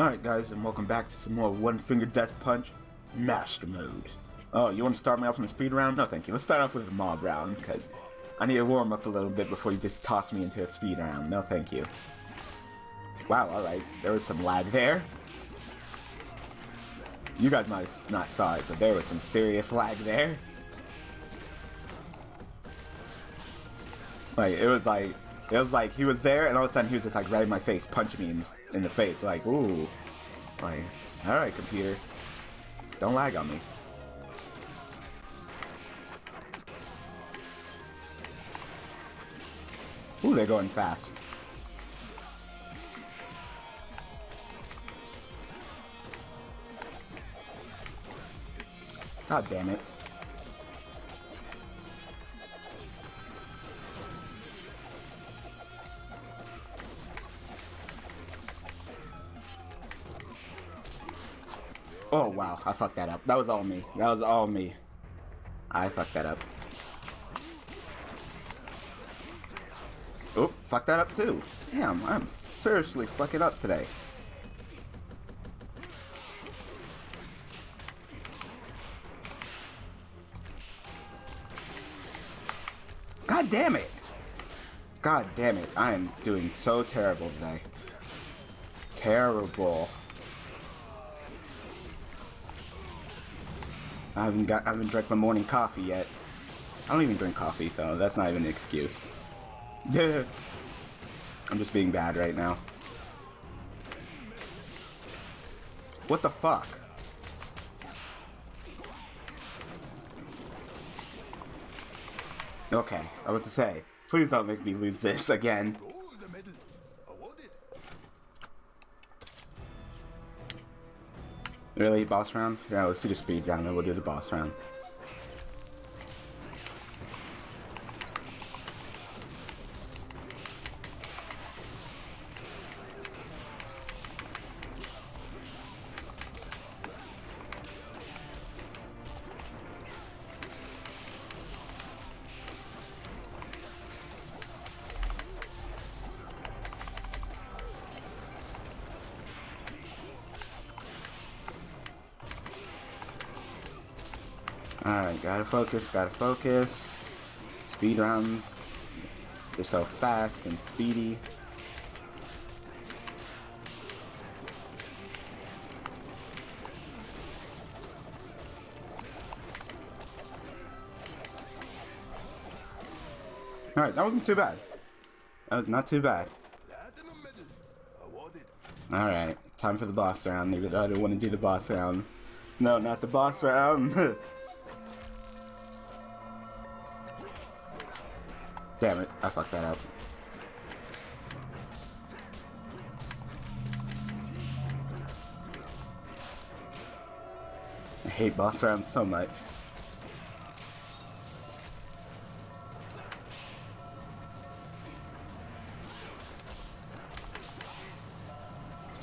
Alright guys, and welcome back to some more One Finger Death Punch Master Mode. Oh, you want to start me off in the speed round? No thank you. Let's start off with the mob round, because I need to warm up a little bit before you just toss me into a speed round. No thank you. Wow, alright. There was some lag there. You guys might not saw it, but there was some serious lag there. Like, it was like, it was like he was there, and all of a sudden he was just like right in my face, punching me in, in the face. Like, ooh. Like, alright, computer. Don't lag on me. Ooh, they're going fast. God damn it. Fucked that up. That was all me. That was all me. I fucked that up. Oop, fuck that up too. Damn, I'm seriously fucking up today. God damn it! God damn it, I am doing so terrible today. Terrible. I haven't got I haven't drank my morning coffee yet. I don't even drink coffee, so that's not even an excuse. I'm just being bad right now. What the fuck? Okay, I was to say, please don't make me lose this again. Really, boss round? Yeah, let's do the speed round, then we'll do the boss round. Alright, gotta focus, gotta focus. Speed rounds. They're so fast and speedy. Alright, that wasn't too bad. That was not too bad. Alright, time for the boss round, though I didn't want to do the boss round. No, not the boss round. Damn it, I fucked that up. I hate boss rounds so much.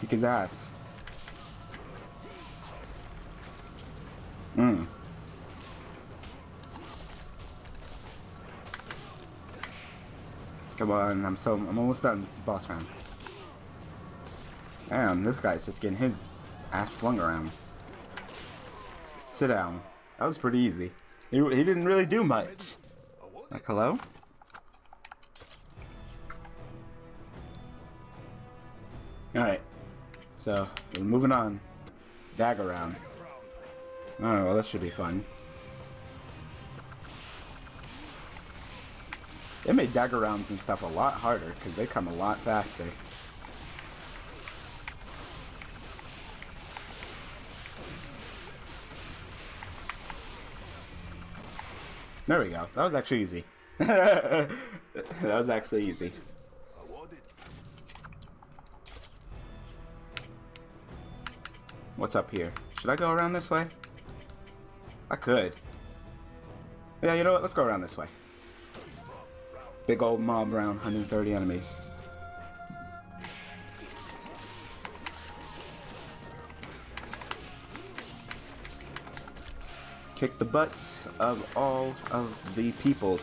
Kick his ass. On, I'm so I'm almost done with the boss round. Damn, this guy's just getting his ass flung around. Sit down. That was pretty easy. He, he didn't really do much. Like, hello? Alright. So, we're moving on. Dagger round. Oh, well, that should be fun. They made dagger rounds and stuff a lot harder because they come a lot faster. There we go. That was actually easy. that was actually easy. What's up here? Should I go around this way? I could. Yeah, you know what? Let's go around this way. Big old mob round, 130 enemies. Kick the butts of all of the peoples.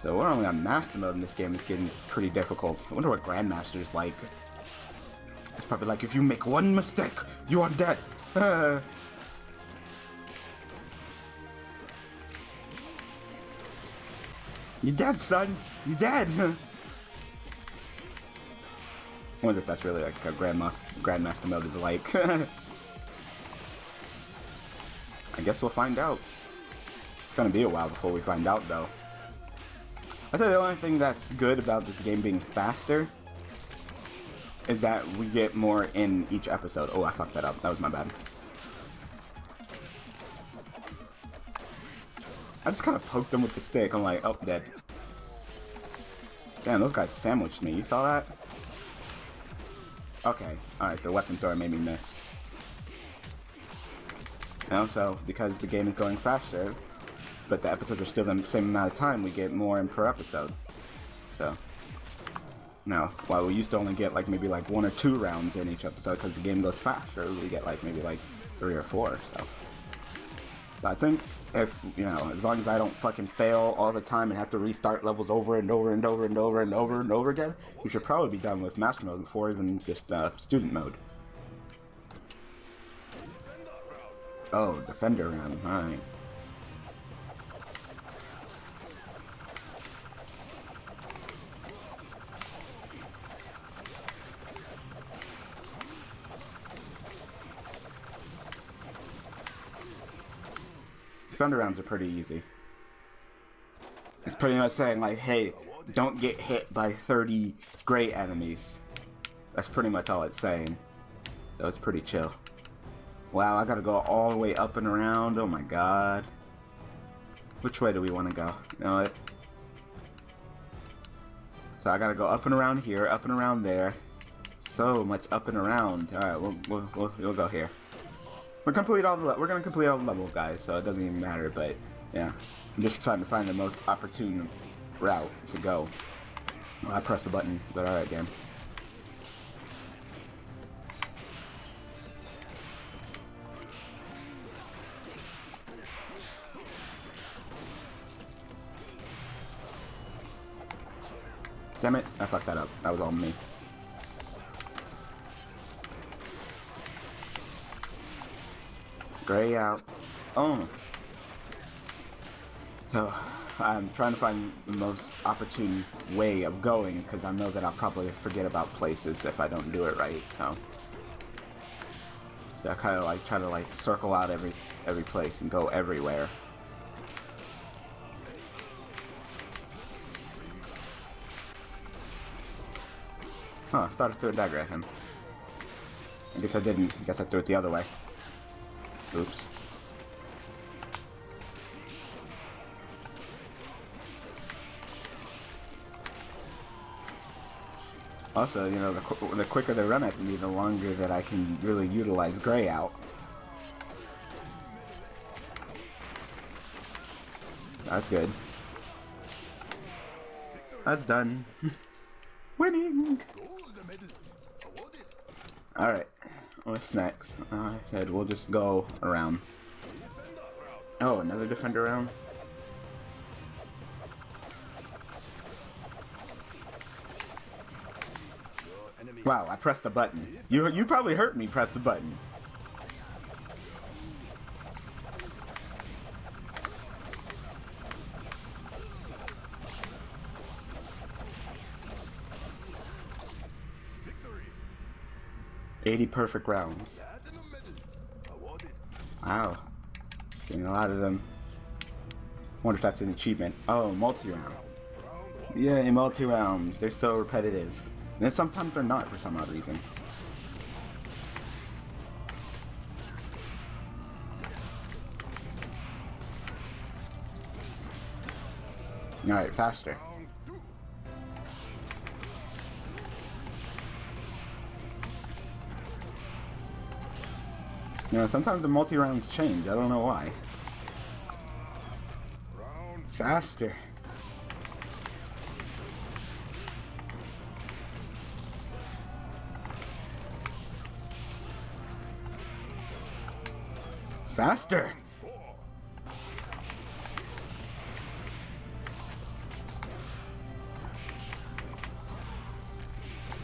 So we're only on Master Mode and this game is getting pretty difficult. I wonder what Grandmaster's like. It's probably like, if you make one mistake, you are dead. you dead, son. You dead. I wonder if that's really like a Grandmaster, Grandmaster mode is like. I guess we'll find out. It's gonna be a while before we find out, though. I say the only thing that's good about this game being faster is that we get more in each episode. Oh, I fucked that up. That was my bad. I just kind of poked them with the stick. I'm like, oh, dead. Damn, those guys sandwiched me. You saw that? Okay. Alright, the weapon thrower made me miss. You know, so because the game is going faster, but the episodes are still the same amount of time, we get more in per episode. So, now, while we used to only get like maybe like one or two rounds in each episode because the game goes faster, we get like maybe like three or four. So, so I think if you know, as long as I don't fucking fail all the time and have to restart levels over and over and over and over and over and over again, we should probably be done with master mode before even just uh, student mode. Oh, defender round. All Thunder rounds are pretty easy. It's pretty much saying like, hey, don't get hit by 30 gray enemies. That's pretty much all it's saying. So it's pretty chill. Wow, I gotta go all the way up and around. Oh my god. Which way do we want to go? You know what? So I gotta go up and around here, up and around there. So much up and around. Alright, we'll, we'll, we'll, we'll go here. We're complete all the we're gonna complete all the levels, guys. So it doesn't even matter. But yeah, I'm just trying to find the most opportune route to go. Oh, I pressed the button, but all right, game. Damn it, I fucked that up. That was all me. Gray out. Oh. So, I'm trying to find the most opportune way of going, because I know that I'll probably forget about places if I don't do it right, so. So I kind of like try to like circle out every every place and go everywhere. Huh, I thought I threw a dagger at him. I guess I didn't. I guess I threw it the other way. Oops. Also, you know, the, qu the quicker they run at me, the longer that I can really utilize Gray out. That's good. That's done. Winning! Alright. What's next? Uh, I said we'll just go around. Oh, another defender round? Wow, I pressed the button. You you probably hurt me press the button. Eighty perfect rounds. Wow. Getting a lot of them. Wonder if that's an achievement. Oh, multi-round. Yeah, in multi-rounds. They're so repetitive. And then sometimes they're not for some odd reason. Alright, faster. You know, sometimes the multi-rounds change. I don't know why. Faster. Faster!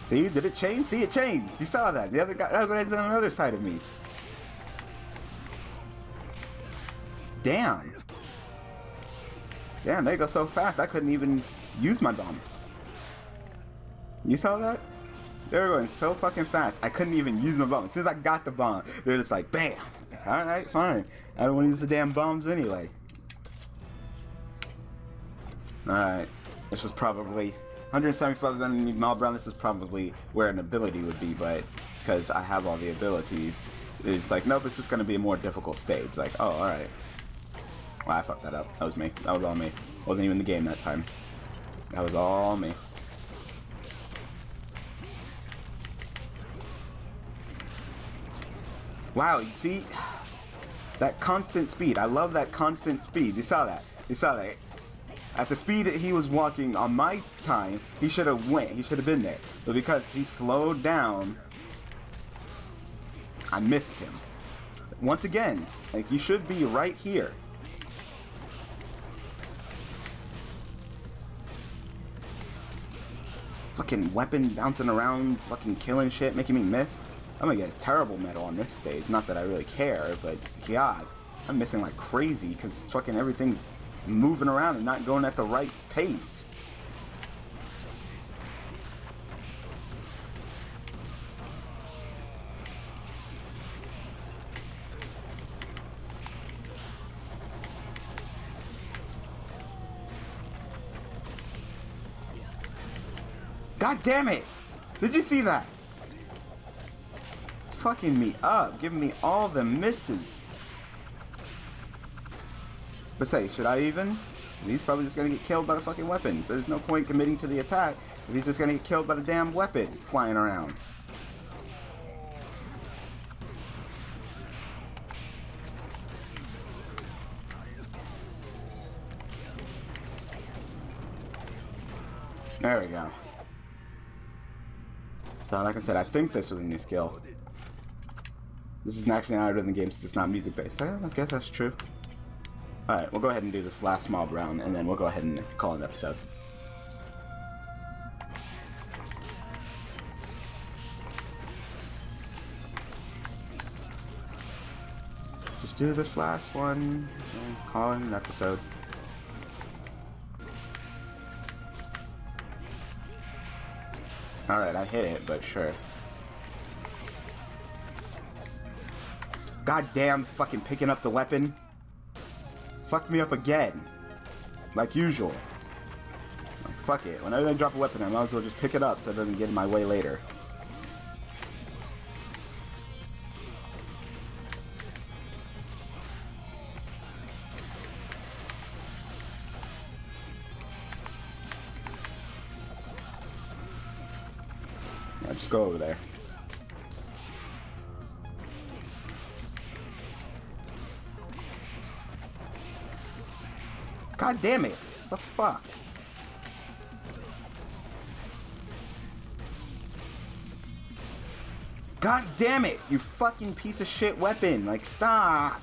See, did it change? See, it changed. You saw that. The other guy, that guy's on the other side of me. Damn. Damn, they go so fast, I couldn't even use my bomb. You saw that? They were going so fucking fast, I couldn't even use my bomb. As soon as I got the bomb, they're just like, bam. Alright, fine. I don't want to use the damn bombs anyway. Alright. This is probably 175 than need Malbrown. This is probably where an ability would be, but because I have all the abilities, it's like, nope, it's just going to be a more difficult stage. Like, oh, alright. I fucked that up. That was me. That was all me. Wasn't even the game that time. That was all me. Wow, you see? That constant speed. I love that constant speed. You saw that. You saw that. At the speed that he was walking on my time, he should have went. He should have been there. But because he slowed down, I missed him. Once again, like you should be right here. Fucking weapon bouncing around, fucking killing shit, making me miss. I'm gonna get a terrible medal on this stage. Not that I really care, but god, I'm missing like crazy because fucking everything moving around and not going at the right pace. God damn it! Did you see that? Fucking me up, giving me all the misses. But say, should I even? He's probably just gonna get killed by the fucking weapons. There's no point committing to the attack if he's just gonna get killed by the damn weapon flying around. There we go. So like I said, I think this was a new skill. This is actually not a rhythm game since it's not music based. I guess that's true. Alright, we'll go ahead and do this last mob round and then we'll go ahead and call an episode. Just do this last one and call it an episode. Alright, I hit it, but sure. Goddamn fucking picking up the weapon. Fucked me up again. Like usual. Fuck it. Whenever I drop a weapon, I might as well just pick it up so it doesn't get in my way later. Go over there. God damn it. The fuck? God damn it, you fucking piece of shit weapon. Like, stop.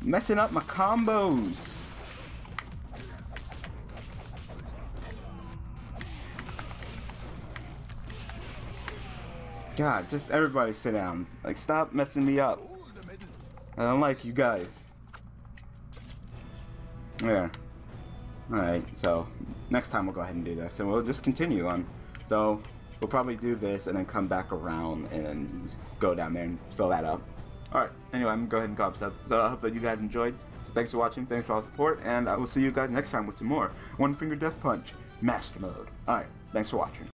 Messing up my combos. God, just everybody sit down. Like, stop messing me up. I don't like you guys. Yeah. Alright, so next time we'll go ahead and do this. And we'll just continue on. So we'll probably do this and then come back around and go down there and fill that up. Alright, anyway, I'm going to go ahead and call up. So I hope that you guys enjoyed. So thanks for watching, thanks for all the support, and I will see you guys next time with some more One Finger Death Punch Master Mode. Alright, thanks for watching.